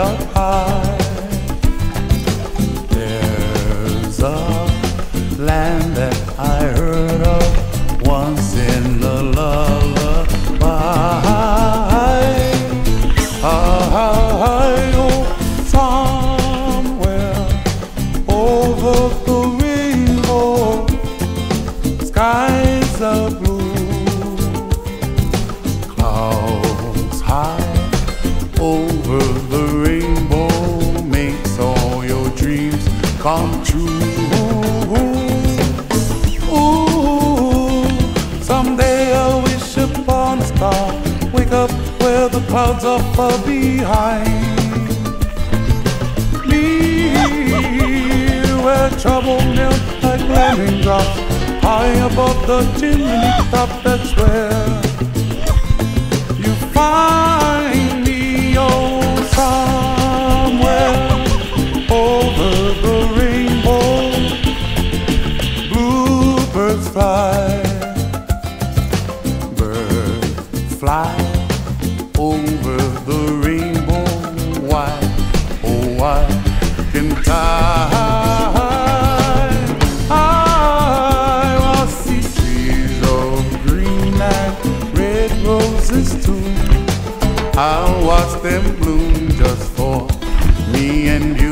up high, there's a land that I heard of once in the lullaby. I somewhere over the rainbow. Skies are blue, clouds high over the come true. Ooh, someday I'll wish upon a star, wake up where the clouds are far behind. Me, where trouble melts like lemon drops high above the chimney top. That's where over the rainbow. Why, oh, why? can't I will see of green and red roses too. I'll watch them bloom just for me and you.